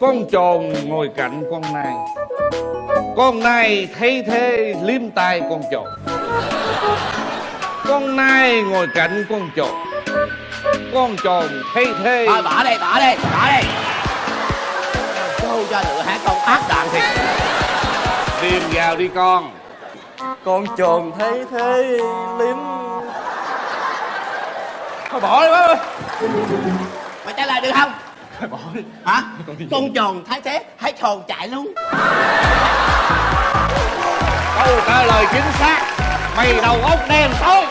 con tròn ngồi cạnh con nai con nai thấy thế liếm tai con tròn con nai ngồi cạnh con tròn con tròn thấy thế. Thôi bỏ đi bỏ đi bỏ đi. Cô cho được hả? Con ác đàn thiệt. Điềm vào đi con. Con tròn thấy thế liếm. Thôi bỏ đi bác ơi mày trả lời được không bỏ đi hả con tròn thấy thế hãy tròn chạy luôn. Câu trả lời chính xác. Mày đầu óc đen tối